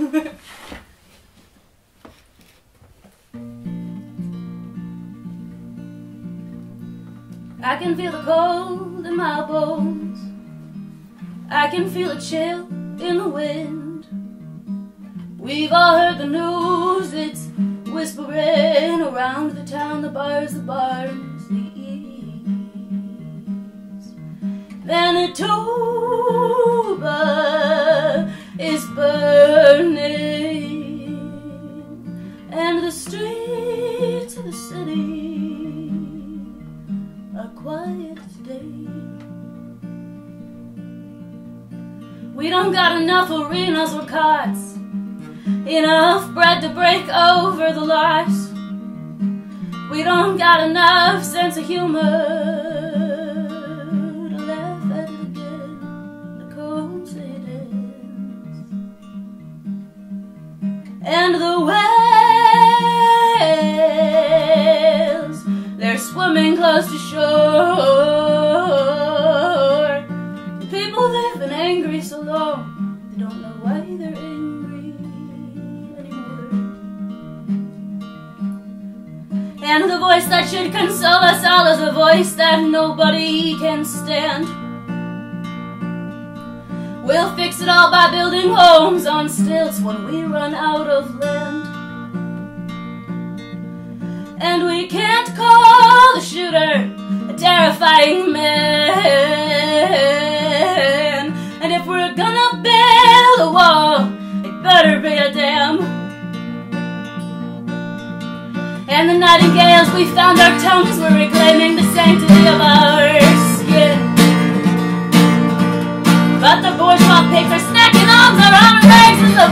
I can feel the cold in my bones I can feel a chill in the wind We've all heard the news, it's whispering around the town, the bars, the bars, the east. Then it told. Streets of the city a quiet day. We don't got enough arenas or cots, enough bread to break over the lies. We don't got enough sense of humor to laugh at and the whales close to shore. The people they've been angry so long they don't know why they're angry anymore. And the voice that should console us all is a voice that nobody can stand. We'll fix it all by building homes on stilts when we run out of land. And we can't call If we're gonna build a wall, it better be a dam. And the nightingales, we found our tongues, we're reclaiming the sanctity of our skin. But the bourgeois pigs are snacking on their own raisins of